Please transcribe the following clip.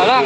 đó là